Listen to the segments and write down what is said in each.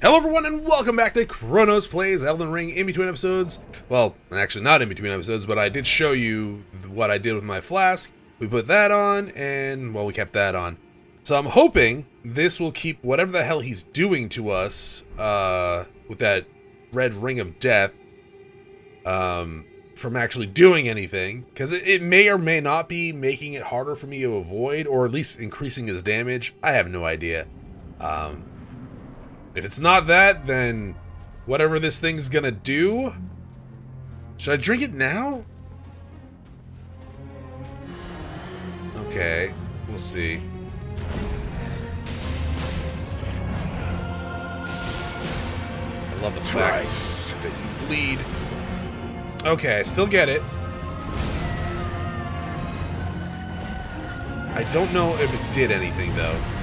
Hello everyone and welcome back to Chronos Plays Elden Ring in between episodes. Well, actually not in between episodes, but I did show you what I did with my flask. We put that on and, well, we kept that on. So I'm hoping this will keep whatever the hell he's doing to us uh, with that red ring of death um, from actually doing anything. Because it, it may or may not be making it harder for me to avoid or at least increasing his damage. I have no idea. Um, if it's not that, then whatever this thing's gonna do... Should I drink it now? Okay, we'll see. I love the fact that you bleed. Okay, I still get it. I don't know if it did anything, though.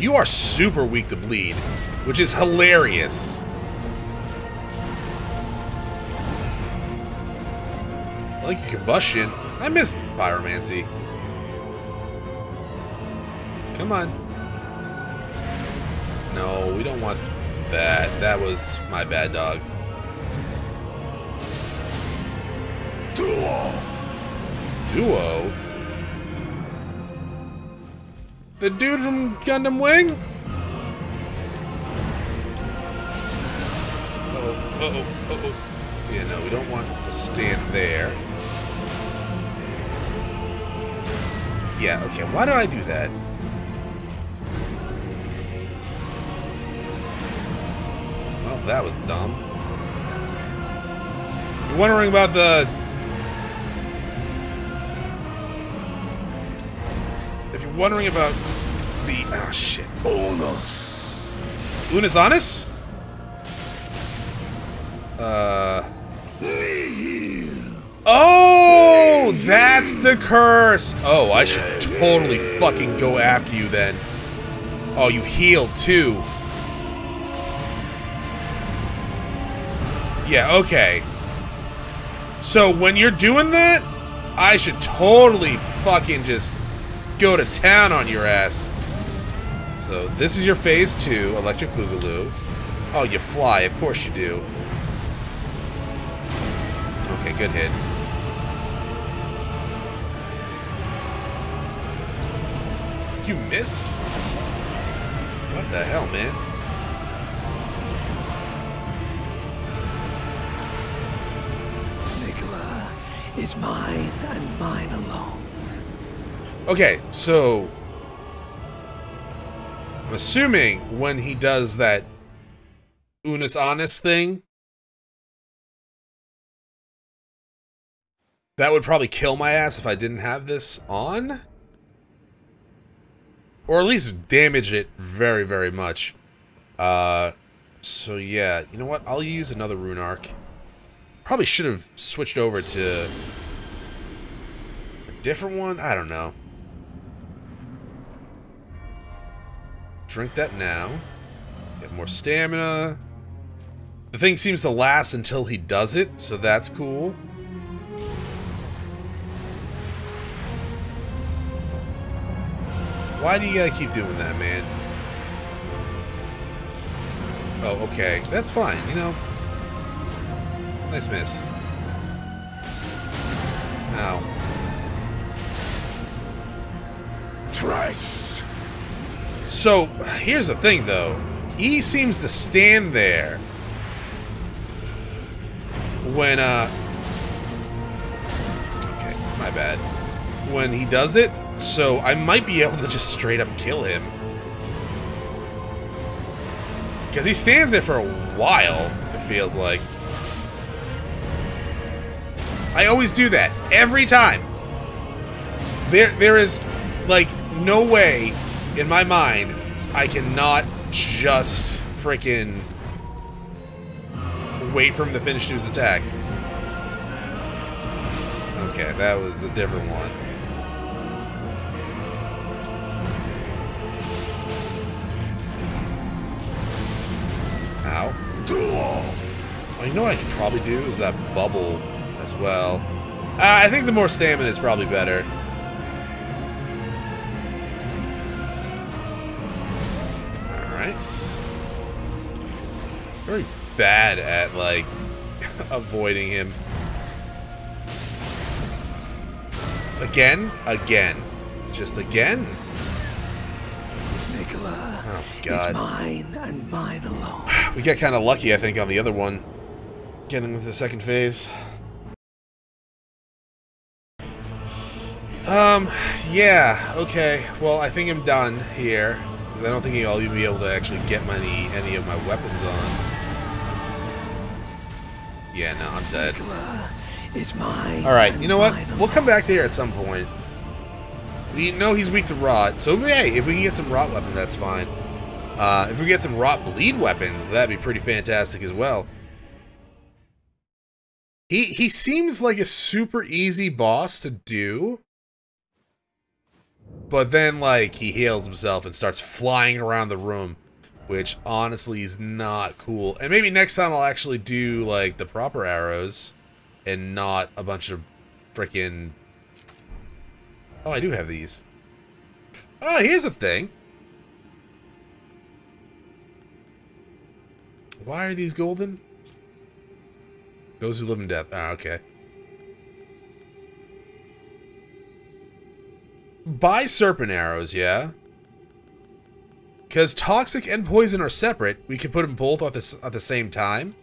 You are super weak to bleed, which is hilarious. I like your combustion. I miss pyromancy. Come on. No, we don't want that. That was my bad dog. Duo. Duo? The dude from Gundam Wing? Uh oh, uh oh, uh oh. Yeah, no, we don't want to stand there. Yeah, okay, why do I do that? Well, that was dumb. You're wondering about the wondering about the oh shit, Onus. Unis Honest? Uh. Oh, that's the curse. Oh, I should totally fucking go after you then. Oh, you healed too. Yeah, okay. So when you're doing that, I should totally fucking just go to town on your ass. So this is your phase two, Electric Boogaloo. Oh, you fly. Of course you do. Okay, good hit. You missed? What the hell, man? Miquella is mine and mine alone. Okay, so I'm assuming when he does that Unis Honest thing, that would probably kill my ass if I didn't have this on. Or at least damage it very, very much. Uh, so yeah, you know what? I'll use another Rune Arc. Probably should have switched over to a different one. I don't know. Drink that now. Get more stamina. The thing seems to last until he does it, so that's cool. Why do you gotta keep doing that, man? Oh, okay. That's fine, you know. Nice miss. Ow. Thrice. So, here's the thing, though. He seems to stand there when, uh... Okay, my bad. When he does it, so I might be able to just straight up kill him. Because he stands there for a while, it feels like. I always do that. Every time. There, there is, like, no way in my mind I cannot just freaking wait for him to finish his attack. Okay, that was a different one. Ow. Oh, you know what I could probably do is that bubble as well. Uh, I think the more stamina is probably better. Very bad at, like, avoiding him. Again? Again. Just again? Miquella Oh, God. is mine and mine alone. We got kind of lucky, I think, on the other one. Getting with the second phase. Um, yeah, okay. Well, I think I'm done here. Because I don't think I'll even be able to actually get any, any of my weapons on. Yeah, no, I'm dead. Is mine. Alright, you know what? We'll come back there at some point. We know he's weak to rot, so hey, if we can get some rot weapons, that's fine. Uh, if we get some rot bleed weapons, that'd be pretty fantastic as well. He he seems like a super easy boss to do. But then like he heals himself and starts flying around the room, which honestly is not cool. And maybe next time I'll actually do like the proper arrows and not a bunch of freaking Oh, I do have these. Oh, here's a thing. Why are these golden? Those who live in death. Ah, okay. Buy serpent arrows, yeah? Because toxic and poison are separate. We could put them both at the, at the same time.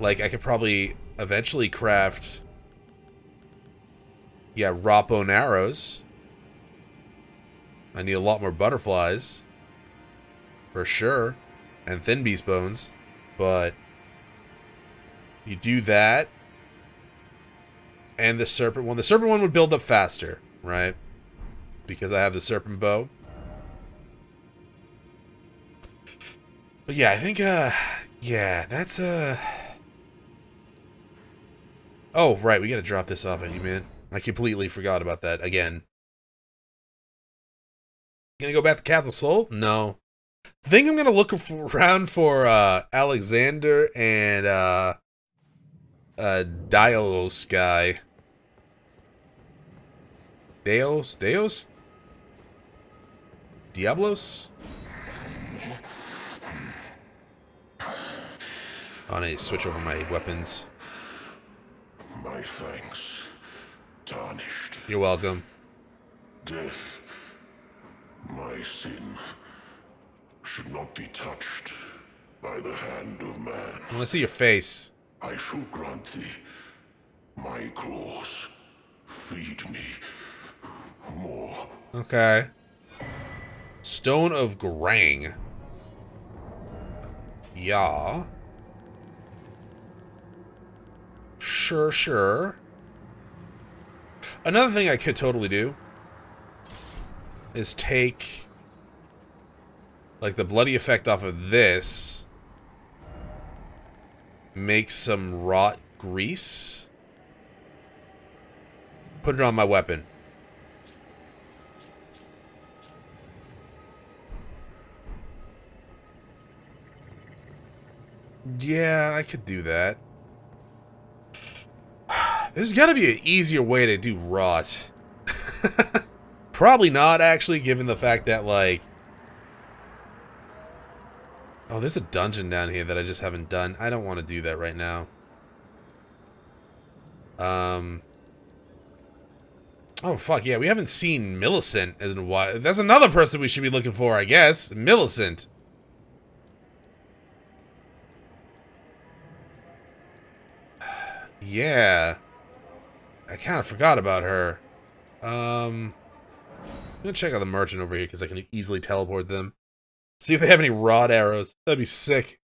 Like, I could probably eventually craft... Yeah, rot bone arrows. I need a lot more butterflies. For sure. And thin beast bones. But you do that. And the serpent one. The serpent one would build up faster, right? Because I have the serpent bow. But yeah, I think uh yeah, that's uh Oh, right, we gotta drop this off at you, man. I completely forgot about that again. Gonna go back to Castle Sol? No. I think I'm gonna look around for uh, Alexander and uh, uh, Diolos guy. Deos? Deos? Diablos? Oh, I need to switch over my weapons. My thanks. Tarnished. You're welcome. Death. My sin. Should not be touched by the hand of man. I want to see your face. I shall grant thee my claws. Feed me more. Okay. Stone of Grang. Yeah. Sure, sure. Another thing I could totally do is take like the bloody effect off of this, make some rot grease, put it on my weapon. Yeah, I could do that. There's got to be an easier way to do rot. Probably not, actually, given the fact that, like... Oh, there's a dungeon down here that I just haven't done. I don't want to do that right now. Um... Oh, fuck, yeah, we haven't seen Millicent in a while. That's another person we should be looking for, I guess. Millicent. Yeah. I kind of forgot about her. Um, I'm gonna check out the merchant over here because I can easily teleport them. See if they have any rod arrows. That'd be sick.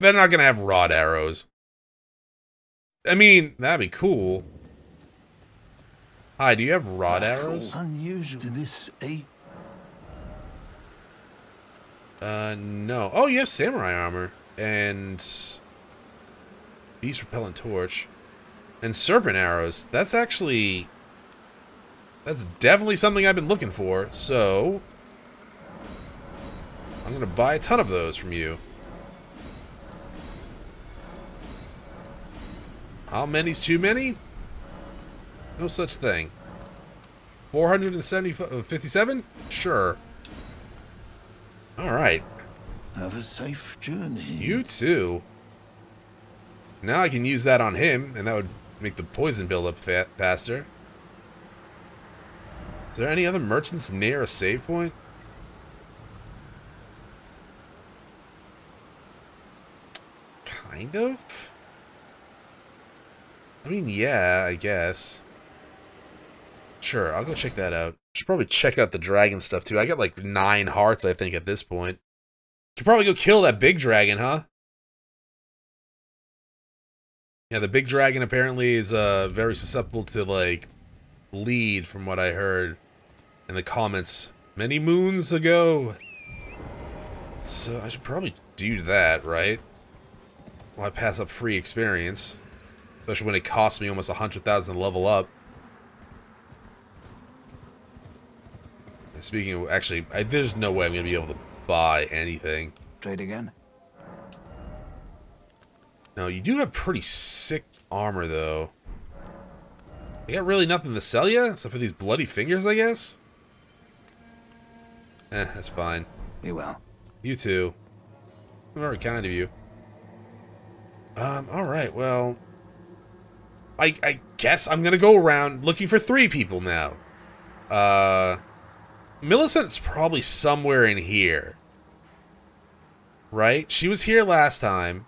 They're not gonna have rod arrows. I mean, that'd be cool. Hi, do you have rod arrows? Unusual to this ape. Uh, no. Oh, you have samurai armor. And... Beast repellent torch. And serpent arrows. That's actually... That's definitely something I've been looking for, so... I'm gonna buy a ton of those from you. How many's too many? No such thing. 457? Uh, sure. Alright. Have a safe journey. You too. Now I can use that on him, and that would make the poison build up fa faster. Is there any other merchants near a save point? Kind of? I mean, yeah, I guess. Sure, I'll go check that out. Should probably check out the dragon stuff too. I got like nine hearts, I think, at this point. Could probably go kill that big dragon, huh? Yeah, the big dragon apparently is uh very susceptible to like bleed from what I heard in the comments many moons ago. So I should probably do that, right? Why pass up free experience? Especially when it costs me almost a hundred thousand to level up. And speaking of, actually, I, there's no way I'm gonna be able to buy anything. Trade again. No, you do have pretty sick armor, though. I got really nothing to sell you, except for these bloody fingers, I guess? Eh, that's fine. Be well. You too. Very kind of you. Um, alright, well... I, I guess I'm gonna go around looking for three people now. Uh... Millicent's probably somewhere in here. Right? She was here last time.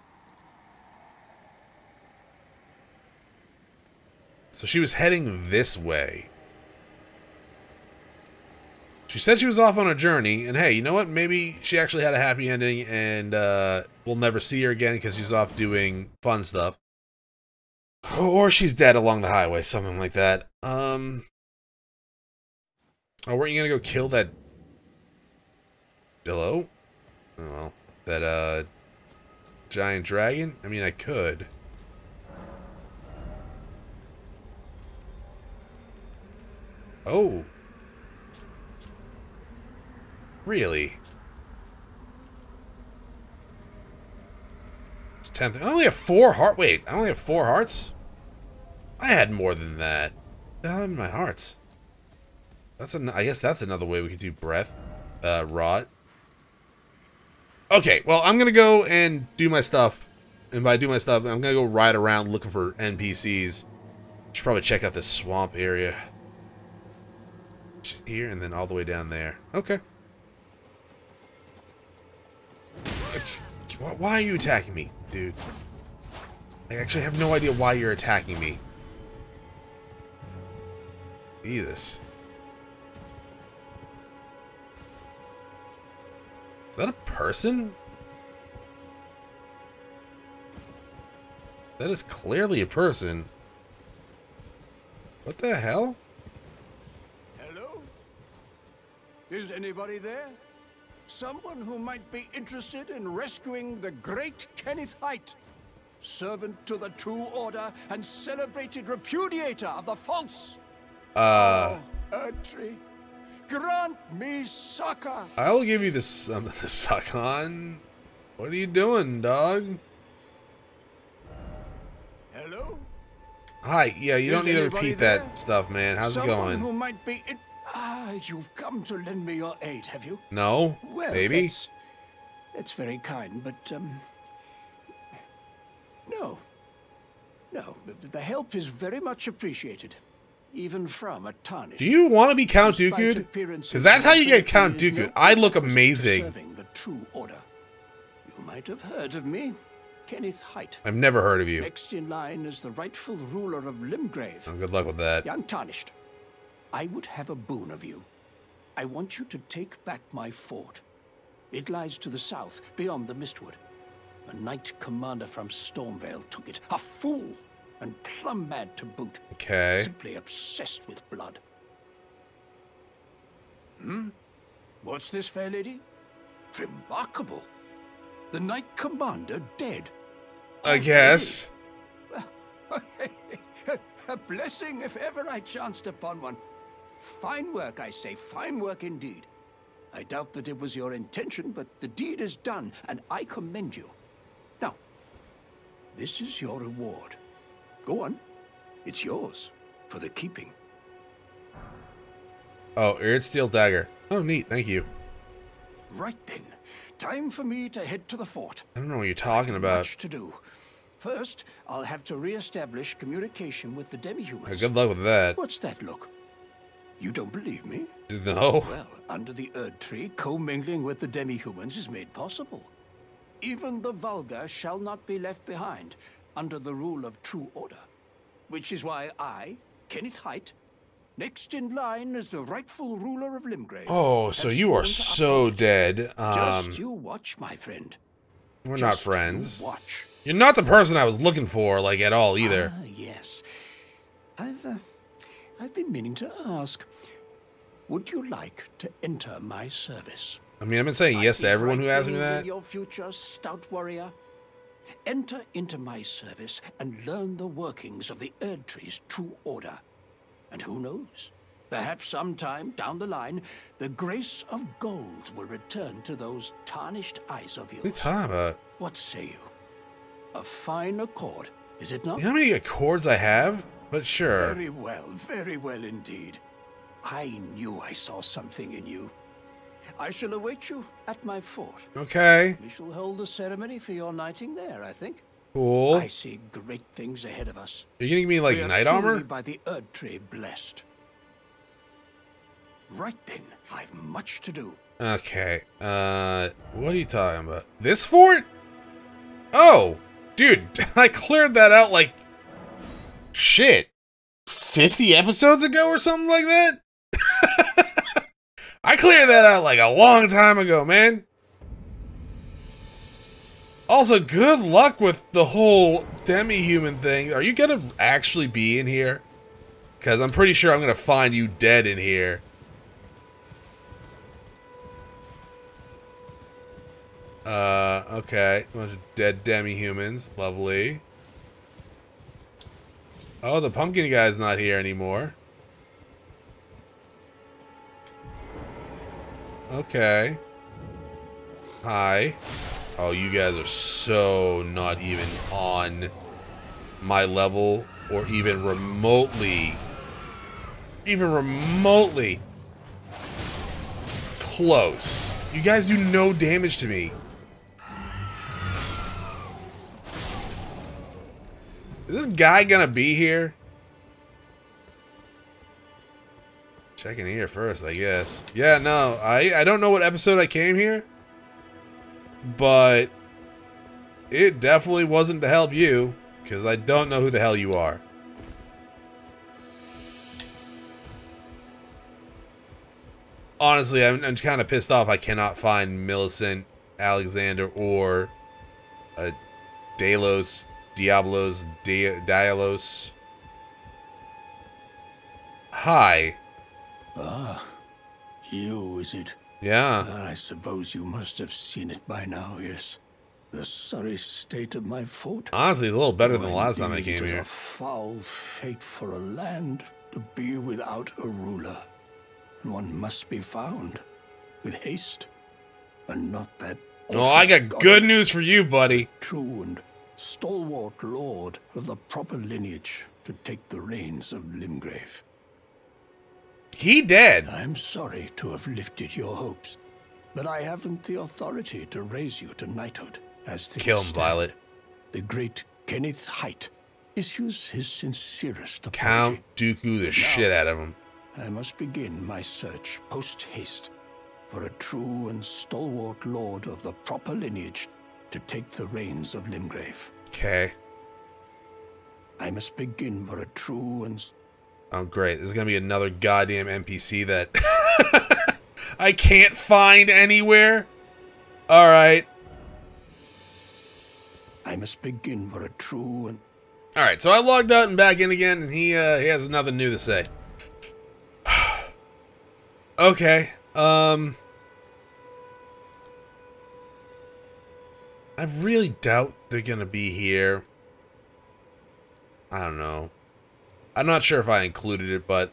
So she was heading this way. She said she was off on a journey, and hey, you know what? Maybe she actually had a happy ending, and uh, we'll never see her again because she's off doing fun stuff. Or she's dead along the highway, something like that. Um. Oh, weren't you gonna go kill that? Hello? Oh, that uh, giant dragon. I mean, I could. Oh. Really? It's 10th. I only have four heart. Wait, I only have four hearts? I had more than that. Happened to my hearts? That's an. I guess that's another way we could do breath. Uh, rot. Okay, well, I'm gonna go and do my stuff. And by do my stuff, I'm gonna go ride around looking for NPCs. Should probably check out this swamp area. Here and then all the way down there. Okay. It's, why are you attacking me, dude? I actually have no idea why you're attacking me. Jesus. Is that a person? That is clearly a person. What the hell? Hello? Is anybody there? Someone who might be interested in rescuing the great Kenneth Haight, servant to the True Order and celebrated repudiator of the false. Uh, Oh, grant me succor. I'll give you this um, the suck on. What are you doing, dog? Hello? Hi, yeah, you don't need to repeat there? that stuff, man. How's Someone it going? Who might be in... Ah, you've come to lend me your aid, have you? No, Well, maybe. That's, that's very kind, but um, no, no. The, the help is very much appreciated, even from a tarnished. Do you want to be Count Dooku? Because that's how you get Count is no Dooku. I look amazing. Serving the true order. You might have heard of me, Kenneth Haight. I've never heard of you. Next in line is the rightful ruler of Limgrave, Oh, good luck with that. young Tarnished. I would have a boon of you. I want you to take back my fort. It lies to the south, beyond the Mistwood. A knight commander from Stormveil took it. A fool! And plumb mad to boot. Okay. Simply obsessed with blood. Hmm? What's this, fair lady? Remarkable. The knight commander dead. I guess. a blessing if ever I chanced upon one. Fine work, I say, fine work indeed. I doubt that it was your intention, but the deed is done, and I commend you. Now, this is your reward. Go on, it's yours. for the keeping. Oh, Erdsteel Dagger. Oh, neat. Thank you. Right then, time for me to head to the fort. I don't know what you're talking about. Much to do. First, I'll have to re-establish communication with the demi-humans. Good luck with that. What's that look? You don't believe me? No. Well, under the Erd Tree, commingling with the demi-humans is made possible. Even the vulgar shall not be left behind under the rule of true order. Which is why I, Kenneth Haight, next in line as the rightful ruler of Limgrave. Oh, so you are so uphold- dead. Um, Just you watch, my friend. we're not Just you friends. watch. You're not the person I was looking for, like, at all, either. Ah, yes. I've, uh, I've been meaning to ask. Would you like to enter my service? I mean, I've been saying I yes to everyone who asks me that. Your future stout warrior. Enter into my service and learn the workings of the Erd Tree's true order. And who knows? Perhaps sometime down the line, the grace of gold will return to those tarnished eyes of What are you yours. talking about? What say you? A fine accord, is it not? You know how many accords I have? But sure. Very well, very well indeed. I knew I saw something in you. I shall await you at my fort. Okay. We shall hold a ceremony for your knighting there, I think. Cool. I see great things ahead of us. Are You're getting me, like, knight armor? by the Erd Tree blessed. Right then, I've much to do. Okay. Uh, what are you talking about? This fort? Oh, dude, I cleared that out like shit. 50 episodes ago or something like that? I cleared that out like a long time ago, man. Also, good luck with the whole demi-human thing. Are you gonna actually be in here? Because I'm pretty sure I'm gonna find you dead in here. Uh, okay. Bunch of dead demi-humans. Lovely. Oh, the pumpkin guy's not here anymore. Okay. Hi. Oh, you guys are so not even on my level or even remotely even remotely close. You guys do no damage to me. Is this guy gonna be here? Checking here first, I guess. Yeah, no, I I don't know what episode I came here, but it definitely wasn't to help you because I don't know who the hell you are. Honestly, I'm, I'm kind of pissed off. I cannot find Millicent, Alexander, or uh, Delos, Diablos, Di- Dialos. Hi. Ah, you, is it? Yeah. I suppose you must have seen it by now, yes. The sorry state of my fort. Honestly, it's a little better than the last time I came here. a foul fate for a land to be without a ruler. One must be found with haste, and not that. Oh, I got good news for you, buddy. True and stalwart lord of the proper lineage to take the reins of Limgrave. He dead. I'm sorry to have lifted your hopes, but I haven't the authority to raise you to knighthood. As things Kill him, stand. Violet. The great Kenneth Haight issues his sincerest apology. Count Dooku the shit out of him. I must begin my search post haste for a true and stalwart lord of the proper lineage to take the reins of Limgrave. Okay. I must begin for a true and Oh, great. There's going to be another goddamn NPC that I can't find anywhere. All right. I must begin for a true and All right. So I logged out and back in again, and he uh, he has nothing new to say. okay. Um. I really doubt they're gonna be here. I don't know. I'm not sure if I included it, but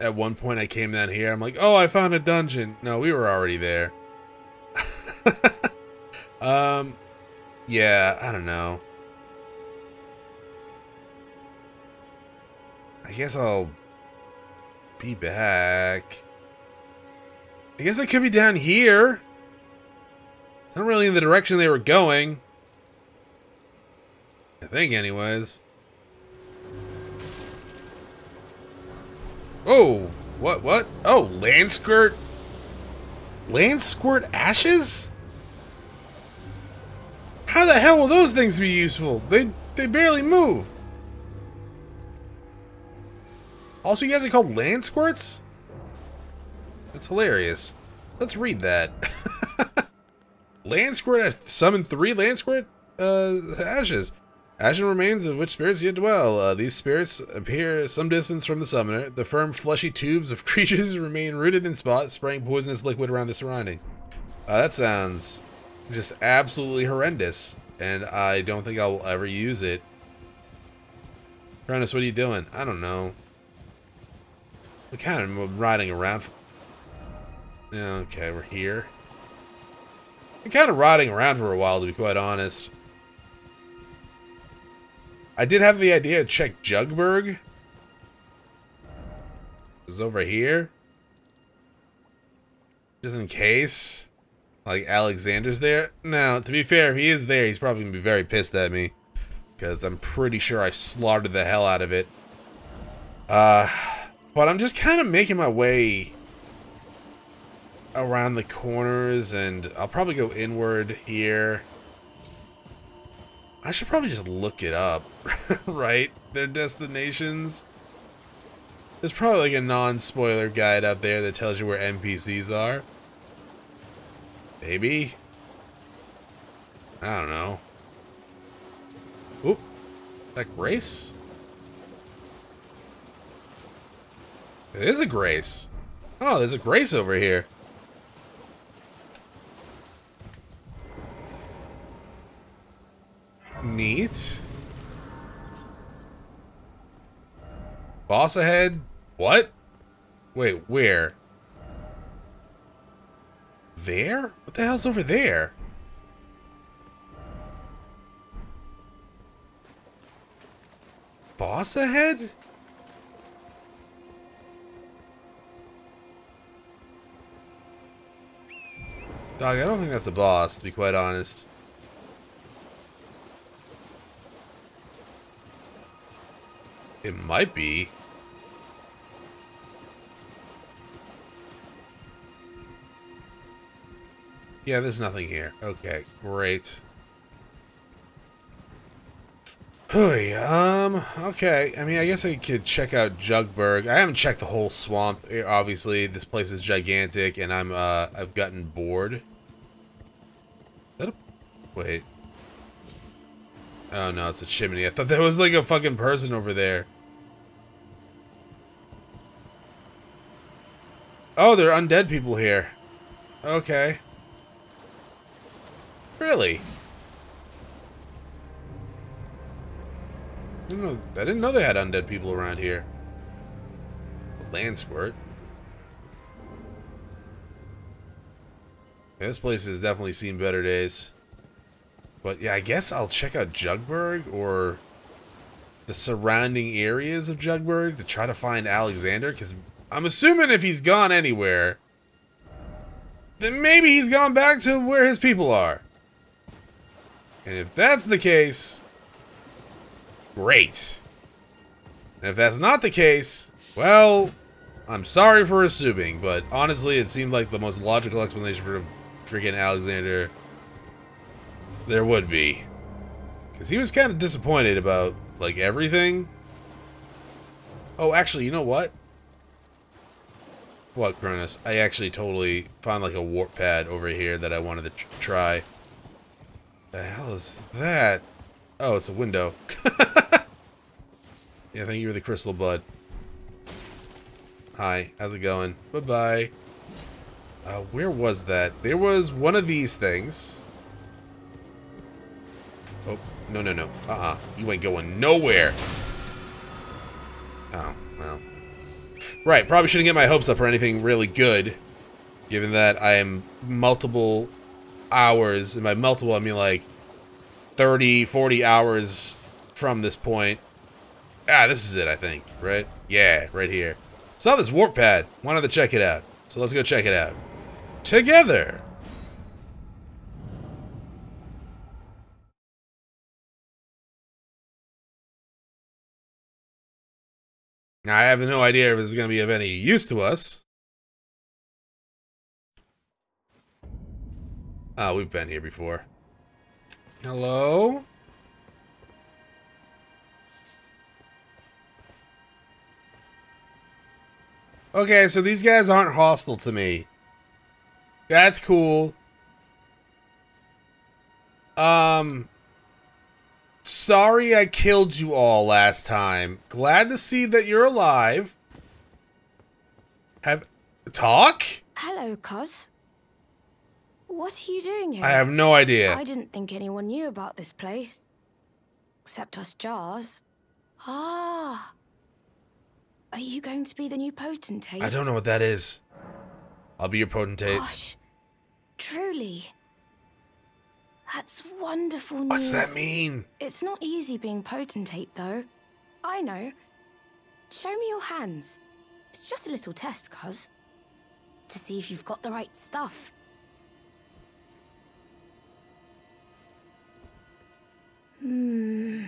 at one point I came down here. I'm like, oh, I found a dungeon. No, we were already there. um, yeah, I don't know. I guess I'll be back. I guess I could be down here. It's not really in the direction they were going. I think, anyways. Oh, what, what? Oh, land skirt. Land squirt ashes? How the hell will those things be useful? They they barely move. Also, you guys are called land squirts? That's hilarious. Let's read that. land squirt, summon three land squirt uh, ashes. Ashen remains of which spirits yet dwell. Uh, these spirits appear some distance from the summoner. The firm, fleshy tubes of creatures remain rooted in spots, spraying poisonous liquid around the surroundings. Uh, that sounds just absolutely horrendous, and I don't think I'll ever use it. Chronos, what are you doing? I don't know. We're kind of riding around. For... Okay, we're here. We're kind of rotting around for a while, to be quite honest. I did have the idea to check Jugberg. Is over here. Just in case. Like Alexander's there. Now, to be fair, if he is there, he's probably going to be very pissed at me. Because I'm pretty sure I slaughtered the hell out of it. Uh, but I'm just kind of making my way around the corners. And I'll probably go inward here. I should probably just look it up, right? Their destinations. There's probably like a non-spoiler guide out there that tells you where NPCs are. Maybe? I don't know. Oop. That Grace? It is a Grace. Oh, there's a Grace over here. Neat. Boss ahead? What? Wait, where? There? What the hell's over there? Boss ahead? Dog, I don't think that's a boss, to be quite honest. It might be. Yeah, there's nothing here. Okay, great. Hey, um, okay. I mean, I guess I could check out Jugberg. I haven't checked the whole swamp. Eh, obviously, this place is gigantic, and I'm, uh, I've gotten bored. Wait. Oh, no, it's a chimney. I thought there was, like, a fucking person over there. Oh, there are undead people here. Okay. Really? I didn't know, I didn't know they had undead people around here. Land squirt. This place has definitely seen better days. But yeah, I guess I'll check out Jugburg or the surrounding areas of Jugburg to try to find Alexander because I'm assuming if he's gone anywhere, then maybe he's gone back to where his people are. And if that's the case, great. And if that's not the case, well, I'm sorry for assuming, but honestly, it seemed like the most logical explanation for freaking Alexander there would be. Because he was kind of disappointed about, like, everything. Oh, actually, you know what? What, Chronos? I actually totally found like a warp pad over here that I wanted to tr try. The hell is that? Oh, it's a window. yeah, thank you for the crystal, bud. Hi, how's it going? Bye-bye. Uh, where was that? There was one of these things. Oh, no, no, no. Uh-uh. You ain't going nowhere. Oh, well. Right, probably shouldn't get my hopes up for anything really good. Given that I am multiple hours, and by multiple I mean like 30, 40 hours from this point. Ah, this is it, I think. Right? Yeah, right here. Saw this warp pad. Wanted to check it out. So let's go check it out. Together. Now, I have no idea if this is going to be of any use to us. Oh, we've been here before. Hello? Okay, so these guys aren't hostile to me. That's cool. Um, sorry I killed you all last time. Glad to see that you're alive. Have talk? Hello, Cos. What are you doing here? I have no idea. I didn't think anyone knew about this place. Except us jars. Ah. Are you going to be the new potentate? I don't know what that is. I'll be your potentate. Gosh. Truly. That's wonderful news. What's that mean? It's not easy being potentate, though. I know. Show me your hands. It's just a little test, cuz. To see if you've got the right stuff. Hmm.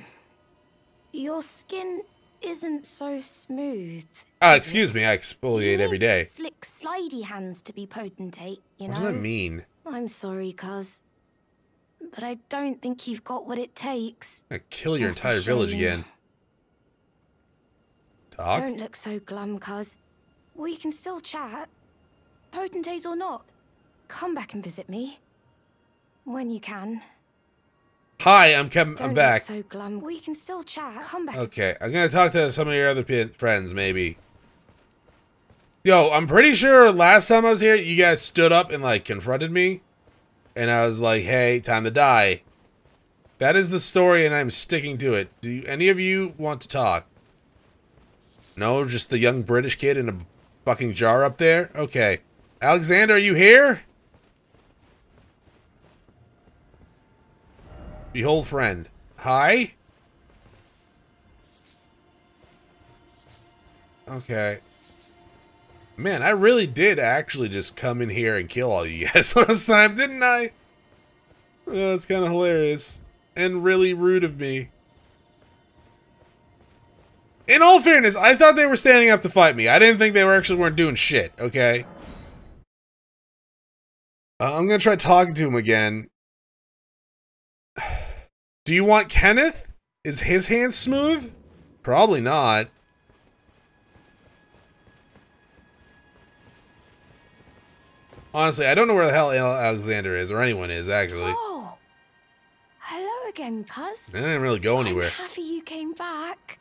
Your skin isn't so smooth. Ah, is excuse me. I exfoliate every need. Slick, slidey hands to be potentate, you know? What does that mean? I'm sorry, cuz. But I don't think you've got what it takes. I kill your That's entire village again. Talk? Don't look so glum, cuz. We can still chat. Potentate or not. Come back and visit me. When you can. Hi, I'm Kevin. I'm back. look so glum. We can still chat. Come back. Okay, I'm gonna talk to some of your other friends, maybe. Yo, I'm pretty sure last time I was here, you guys stood up and like confronted me, and I was like, "Hey, time to die." That is the story, and I'm sticking to it. Do you, any of you want to talk? No, just the young British kid in a fucking jar up there. Okay, Alexander, are you here? Behold, friend. Hi. Okay. Man, I really did actually just come in here and kill all you guys last time, didn't I? That's kind of hilarious. And really rude of me. In all fairness, I thought they were standing up to fight me. I didn't think they were actually weren't doing shit, okay? Uh, I'm gonna try talking to him again. Do you want Kenneth? Is his hand smooth? Probably not. Honestly, I don't know where the hell Al- Alexander is, or anyone is, actually. Oh. Hello again, cuz. I didn't really go anywhere. I'm happy you came back.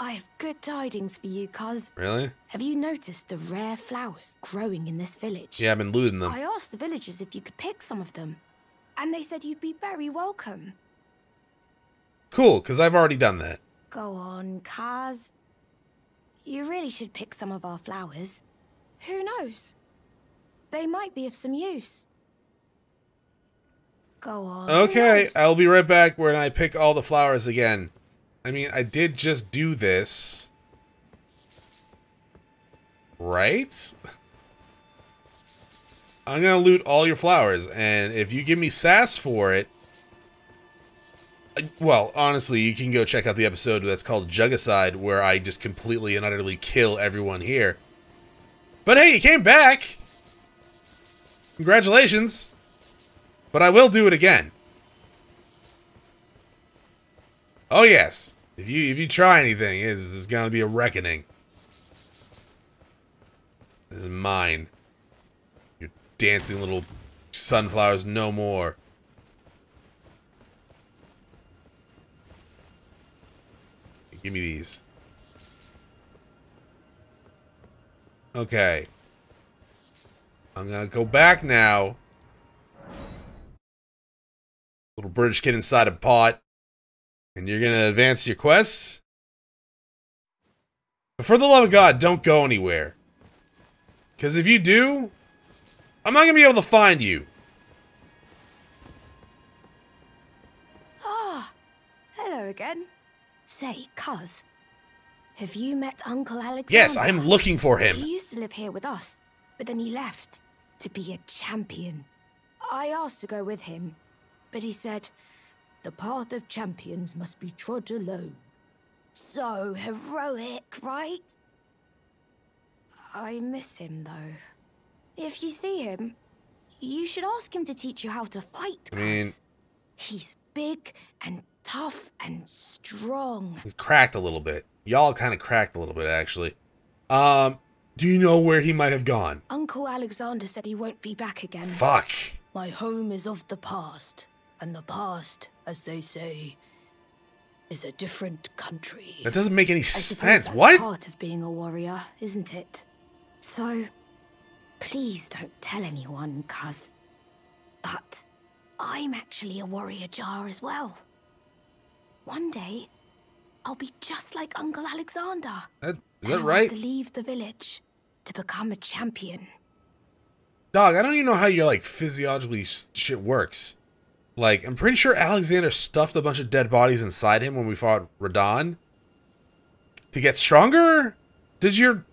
I have good tidings for you, cuz. Really? Have you noticed the rare flowers growing in this village? Yeah, I've been looting them. I asked the villagers if you could pick some of them, and they said you'd be very welcome. Cool, because I've already done that. Go on, Kaz. You really should pick some of our flowers. Who knows? They might be of some use. Go on. Okay. I'll be right back when I pick all the flowers again. I mean, I did just do this. Right? I'm gonna loot all your flowers, and if you give me sass for it... Well, honestly, you can go check out the episode that's called Jugicide, where I just completely and utterly kill everyone here. But hey, you came back! Congratulations! But I will do it again. Oh yes. If you if you try anything, it's, it's gonna be a reckoning. This is mine. Your dancing little sunflowers no more. Give me these. Okay. I'm gonna go back now. Little British kid inside a pot. And you're gonna advance your quest? But for the love of God, don't go anywhere. Because if you do, I'm not gonna be able to find you. Ah, hello again. Say, cuz, Have you met Uncle Alexander? Yes, I'm looking for him. He used to live here with us, but then he left to be a champion. I asked to go with him, but he said, The path of champions must be trod alone. So heroic, right? I miss him, though. If you see him, you should ask him to teach you how to fight, I mean- he's big and tough and strong. He cracked a little bit. Y'all kind of cracked a little bit, actually. Um, do you know where he might have gone? Uncle Alexander said he won't be back again. Fuck. My home is of the past, and the past, as they say, is a different country. That doesn't make any I suppose sense. that's What? part of being a warrior, isn't it? So, please don't tell anyone, cuz. But I'm actually a warrior jar as well. One day, I'll be just like Uncle Alexander. That, is and that right? To leave the village to become a champion. Dog, I don't even know how your like physiologically shit works. Like, I'm pretty sure Alexander stuffed a bunch of dead bodies inside him when we fought Radahn. To get stronger? Does your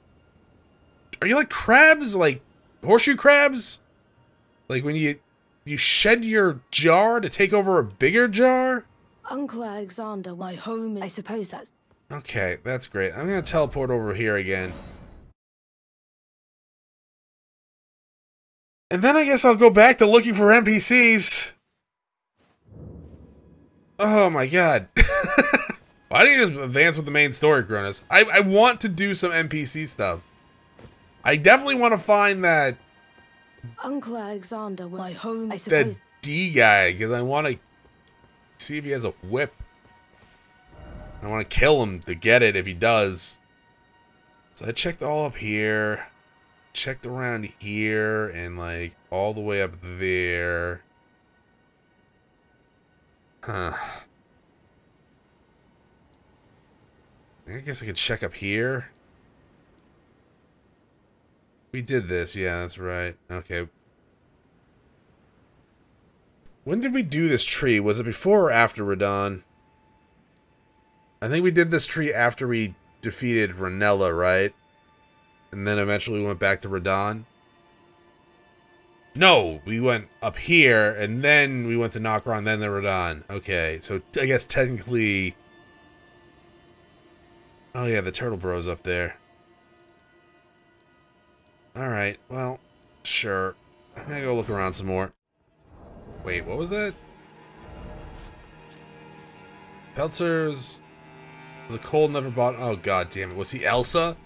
Are you like crabs? Like horseshoe crabs? Like when you you shed your jar to take over a bigger jar? Uncle Alexander, My home I suppose that's Okay, that's great. I'm gonna teleport over here again. And then I guess I'll go back to looking for NPCs. Oh my god. Why don't you just advance with the main story, Chronos? I, I want to do some NPC stuff. I definitely want to find that Uncle Alexander. Well, my home I is that D guy because I want to see if he has a whip. I want to kill him to get it if he does. So I checked all up here, checked around here, and like all the way up there. Huh. I guess I could check up here. We did this, yeah, that's right. Okay, when did we do this tree? Was it before or after Radahn? I think we did this tree after we defeated Rennala, right? And then eventually we went back to Radahn. No, we went up here, and then we went to Nokron, then the Radahn. Okay, so I guess technically... Oh yeah, the Turtle Bro's up there. Alright, well, sure. I'm gonna go look around some more. Wait, what was that? Peltzer's... The cold never bought... Oh, god damn it. Was he Elsa?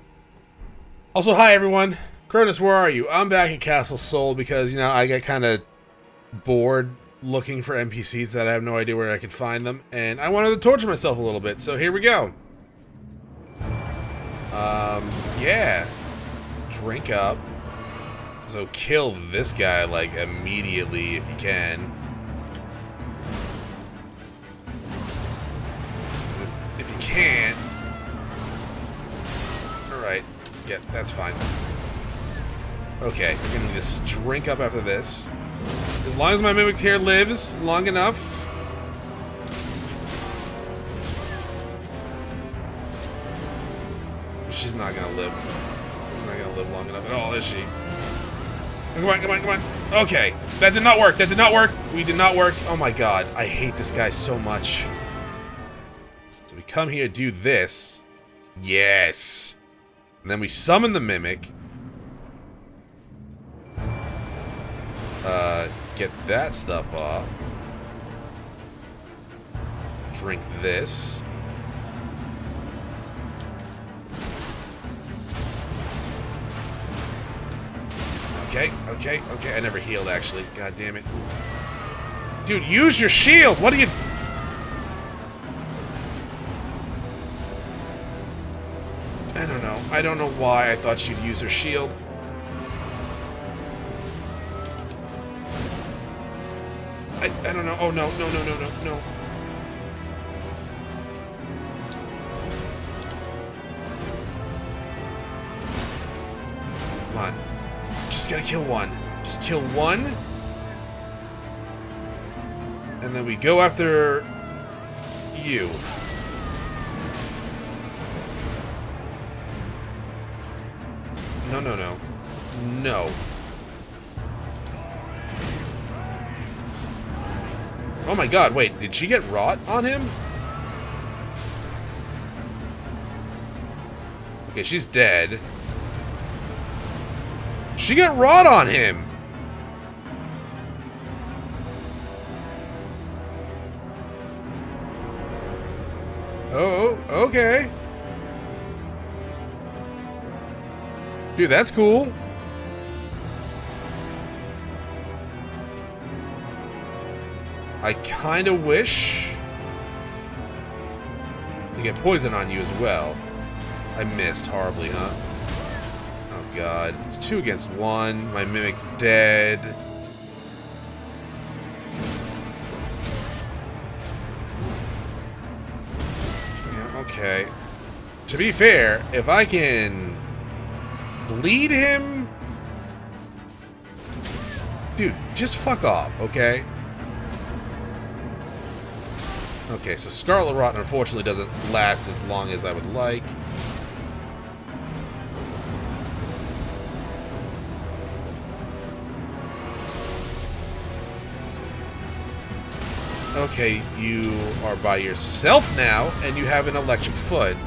Also, hi, everyone. Chronos, where are you? I'm back at Castle Sol because, you know, I get kind of bored looking for NPCs that I have no idea where I can find them, and I wanted to torture myself a little bit, so here we go. Um, yeah. Drink up. So kill this guy, like, immediately if you can. Can't... Alright. Yeah, that's fine. Okay, we're gonna just drink up after this. As long as my Mimic here lives long enough... She's not gonna live. She's not gonna live long enough at all, is she? Oh, come on, come on, come on. Okay, that did not work. That did not work. We did not work. Oh my god, I hate this guy so much. Come here, do this. Yes. And then we summon the Mimic. Uh, get that stuff off. Drink this. Okay, okay, okay. I never healed, actually. God damn it. Dude, use your shield! What are you... don't know. I don't know why I thought she'd use her shield. I, I don't know. Oh, no, no, no, no, no, no. Come on. Just gotta kill one. Just kill one. And then we go after you. No, no, no. Oh my god, wait, did she get rot on him? Okay, she's dead. She got rot on him! Dude, that's cool. I kind of wish to get poison on you as well. I missed horribly, huh? Oh god. It's two against one. My mimic's dead. Yeah, okay. To be fair, if I can bleed him... Dude, just fuck off, okay? Okay, so Scarlet Rot unfortunately doesn't last as long as I would like. Okay, you are by yourself now, and you have an electric foot.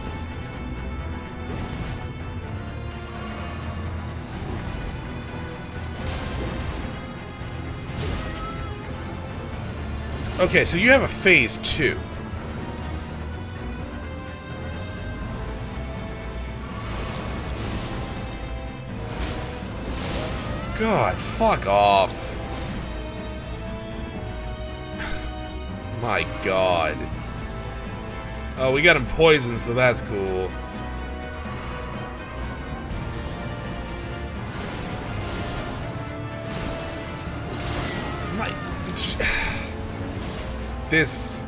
Okay, so you have a phase two. God, fuck off. My god. Oh, we got him poisoned, so that's cool. This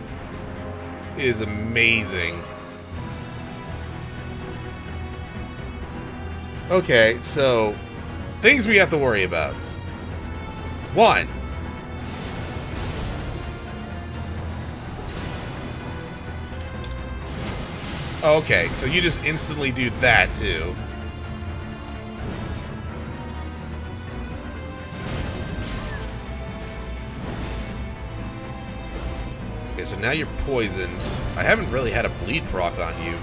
is amazing. Okay, so things we have to worry about. One. Okay, so you just instantly do that too. Okay, so now you're poisoned. I haven't really had a bleed proc on you.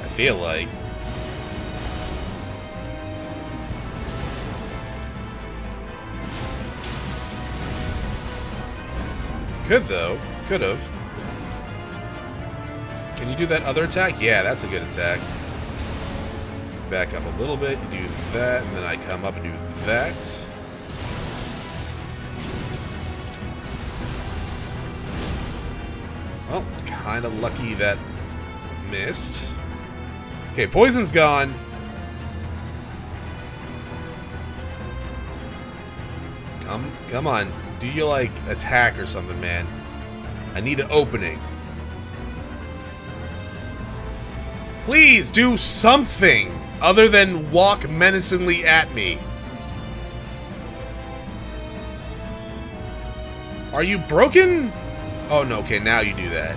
I feel like. Could though. Could have. Can you do that other attack? Yeah, that's a good attack. Back up a little bit, do that, and then I come up and do that. Well, kind of lucky that missed. Okay, poison's gone. Come, come on. Do you, like, attack or something, man? I need an opening. Please do something other than walk menacingly at me. Are you broken? Oh, no. Okay, now you do that.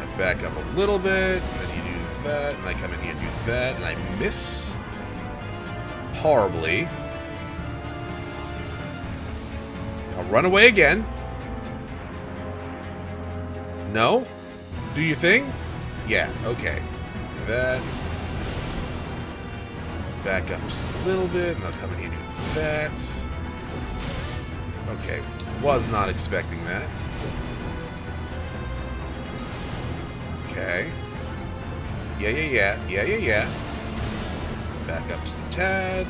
I back up a little bit, then you do that, and I come in here and do that, and I miss horribly. I'll run away again. No? Do you thing? Yeah, okay. Do that. Back up just a little bit, and I'll come in here and do that. Okay, was not expecting that. Okay. Yeah, yeah, yeah. Yeah, yeah, yeah. Back up just a tad.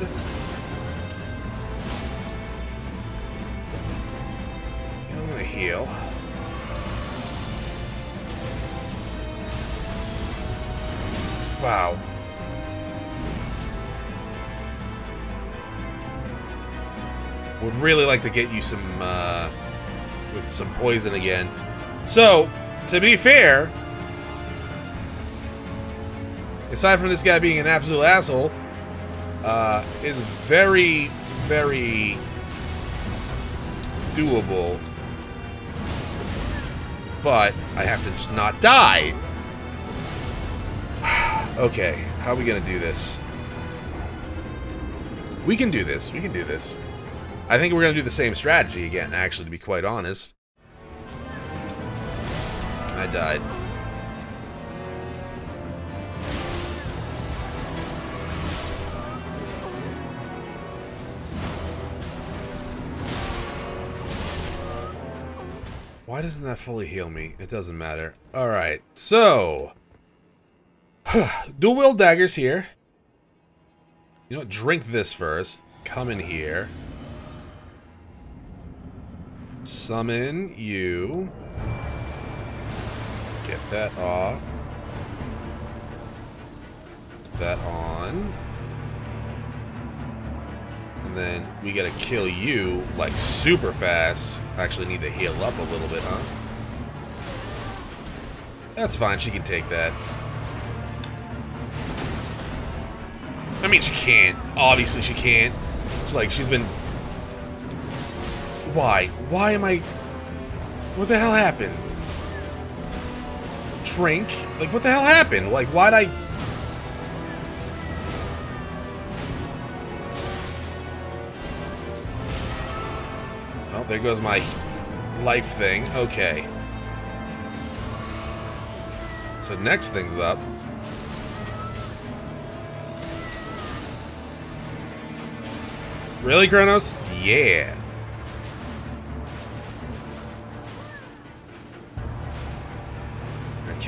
I'm gonna heal. Wow. Would really like to get you some, uh, with some poison again. So, to be fair, aside from this guy being an absolute asshole, uh, is very, very doable. But I have to just not die. okay, how are we gonna do this? We can do this. We can do this. I think we're going to do the same strategy again, actually, to be quite honest. I died. Why doesn't that fully heal me? It doesn't matter. Alright, so... Dual wield daggers here. You know? Drink this first. Come in here. Summon you. Get that off. That on. And then we gotta kill you, like, super fast. Actually need to heal up a little bit, huh? That's fine, she can take that. I mean, she can't. Obviously, she can't. It's like, she's been... Why? Why am I... What the hell happened? Drink? Like, what the hell happened? Like, why'd I... Oh, there goes my life thing. Okay. So next thing's up. Really, Chronos? Yeah.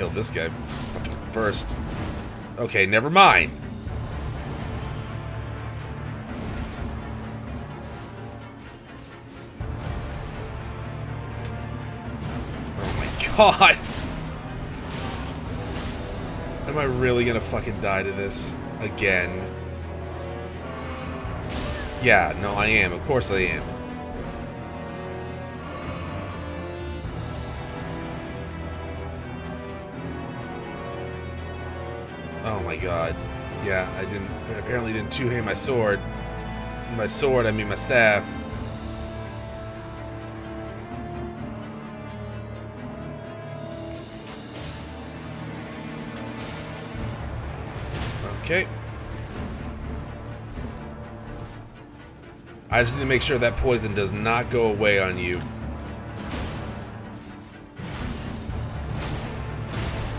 Kill this guy first. Okay, never mind. Oh my god. Am I really gonna fucking die to this again? Yeah, no, I am. Of course I am. Oh my god. Yeah, I didn't I apparently didn't two-hand my sword. My sword, I mean my staff. Okay. I just need to make sure that poison does not go away on you.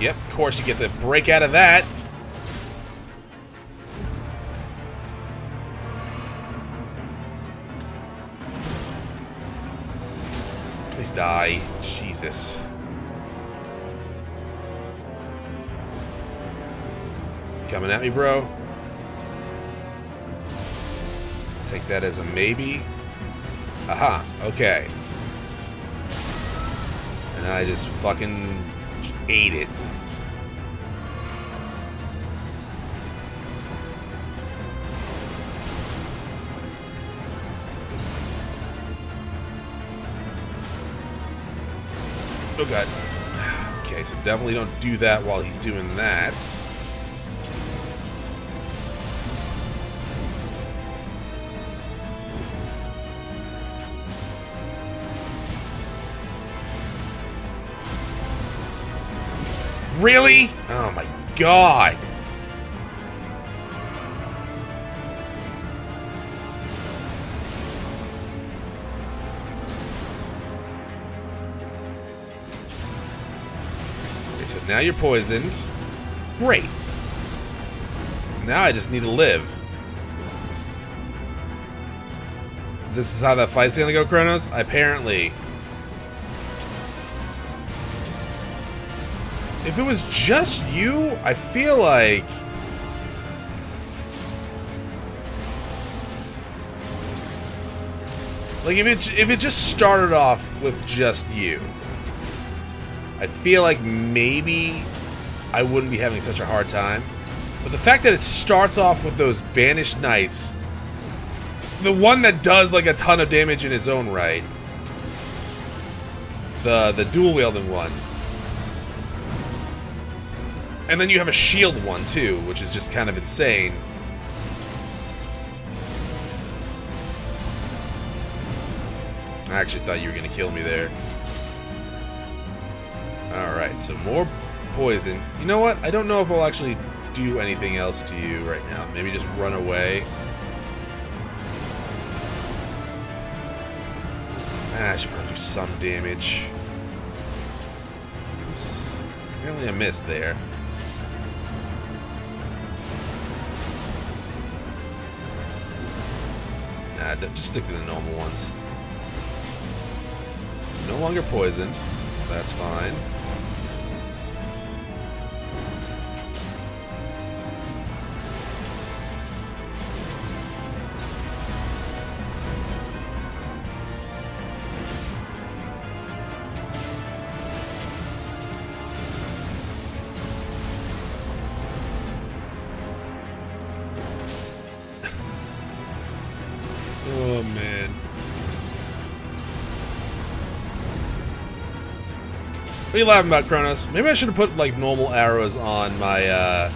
Yep, of course you get the break out of that. Die. Jesus. Coming at me, bro. Take that as a maybe. Aha, okay. And I just fucking ate it. Okay, so definitely don't do that while he's doing that. Really? Oh my god. Now you're poisoned. Great. Now I just need to live. This is how that fight's gonna go, Chronos? Apparently. If it was just you, I feel like... Like, if it, if it just started off with just you, I feel like maybe I wouldn't be having such a hard time. But the fact that it starts off with those Banished Knights, the one that does, like, a ton of damage in his own right, the, the dual-wielding one, and then you have a shield one, too, which is just kind of insane. I actually thought you were going to kill me there. Alright, so more poison. You know what? I don't know if I'll actually do anything else to you right now. Maybe just run away. Ah, I should probably do some damage. Oops. Apparently miss there. Nah, just stick to the normal ones. No longer poisoned. That's fine. What are you laughing about, Chronos? Maybe I should have put like normal arrows on my uh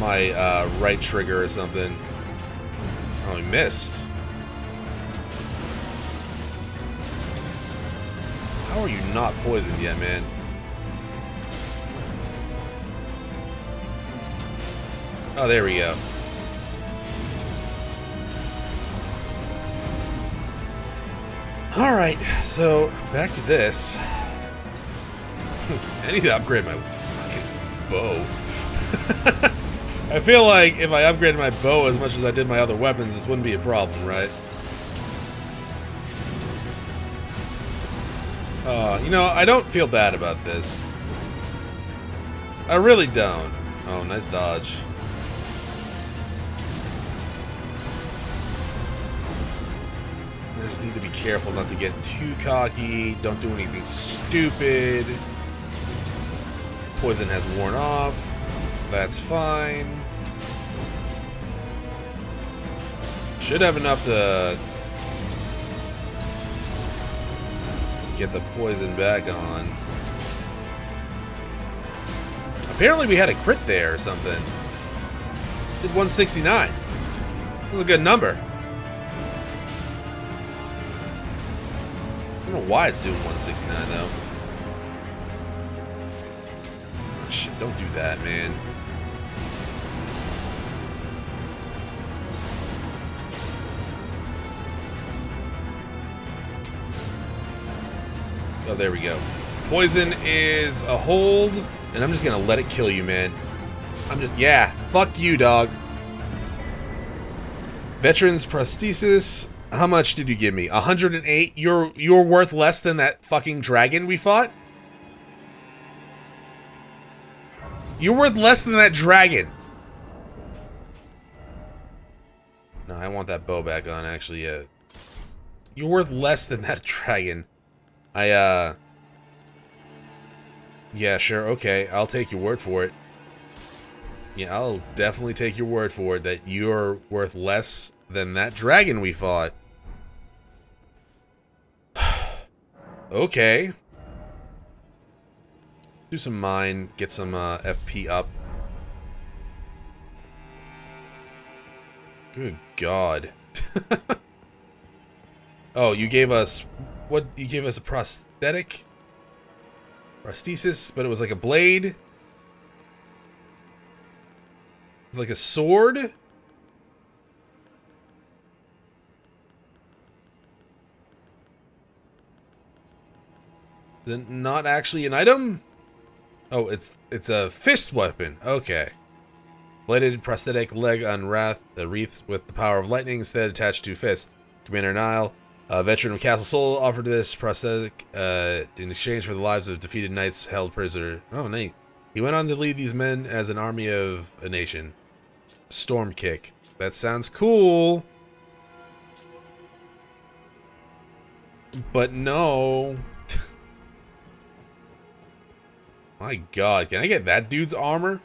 my uh right trigger or something. Oh, he missed. How are you not poisoned yet, man? Oh, there we go. Alright, so back to this. I need to upgrade my fucking bow. I feel like if I upgraded my bow as much as I did my other weapons, this wouldn't be a problem, right? Uh, you know, I don't feel bad about this. I really don't. Oh, nice dodge. Just need to be careful not to get too cocky. Don't do anything stupid. Poison has worn off. That's fine. Should have enough to get the poison back on. Apparently we had a crit there or something. Did 169. That was a good number. Know why it's doing 169 though. Oh, shit, don't do that, man. Oh, there we go. Poison is a hold, and I'm just gonna let it kill you, man. I'm just, yeah, fuck you, dog. Veterans prosthesis. How much did you give me? 108. You're you're worth less than that fucking dragon we fought. You're worth less than that dragon. No, I want that bow back on. Actually, yeah. You're worth less than that dragon. I uh. Yeah, sure. Okay, I'll take your word for it. Yeah, I'll definitely take your word for it that you're worth less than that dragon we fought. okay. Do some mine, get some uh, FP up. Good God. oh, you gave us... What? You gave us a prosthetic? Prosthesis, but it was like a blade? Like a sword? Not actually an item? Oh, it's it's a fist weapon. Okay. Bladed prosthetic leg on wrath, the wreath with the power of lightning instead attached to fist. Commander Niall, a veteran of Castle Sol, offered this prosthetic uh, in exchange for the lives of defeated knights held prisoner. Oh, neat. He went on to lead these men as an army of a nation. Storm kick. That sounds cool. But no. My god, can I get that dude's armor?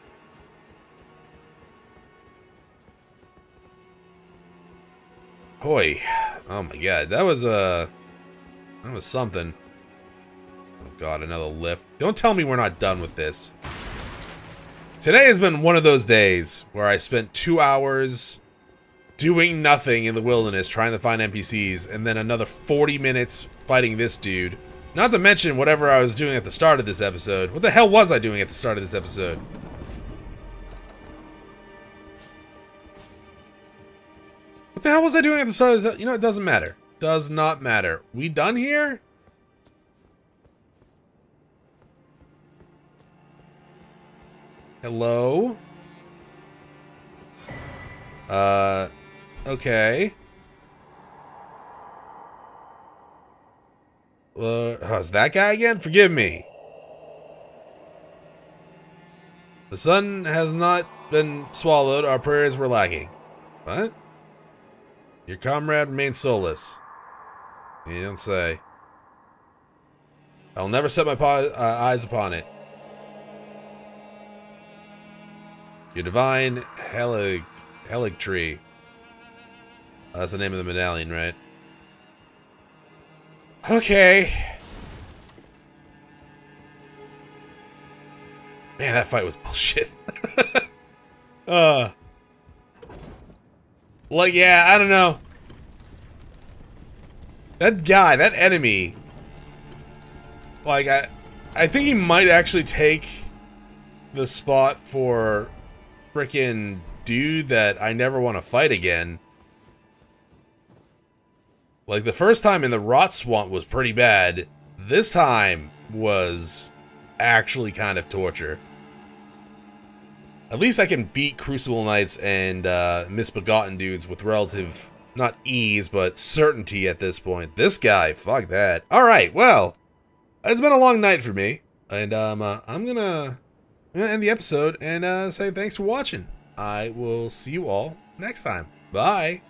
Hoy. Oh my god, that was, uh... That was something. Oh god, another lift. Don't tell me we're not done with this. Today has been one of those days where I spent two hours doing nothing in the wilderness trying to find NPCs, and then another 40 minutes fighting this dude. Not to mention whatever I was doing at the start of this episode. What the hell was I doing at the start of this episode? What the hell was I doing at the start of this? You know, it doesn't matter. does not matter. We done here? Hello? Uh, okay. Uh, is that guy again? Forgive me. The sun has not been swallowed. Our prayers were lacking. What? Your comrade remains soulless. You don't say. I'll never set my uh, eyes upon it. Your divine Haligtree. That's the name of the medallion, right? Okay. Man, that fight was bullshit. uh. Like, yeah, I don't know. That guy, that enemy. Like, I, I think he might actually take the spot for freaking dude that I never want to fight again. Like, the first time in the Rot Swamp was pretty bad. This time was actually kind of torture. At least I can beat Crucible Knights and uh, Misbegotten dudes with relative, not ease, but certainty at this point. This guy, fuck that. Alright, well, it's been a long night for me. And um, uh, I'm I'm gonna end the episode and uh, say thanks for watching. I will see you all next time. Bye.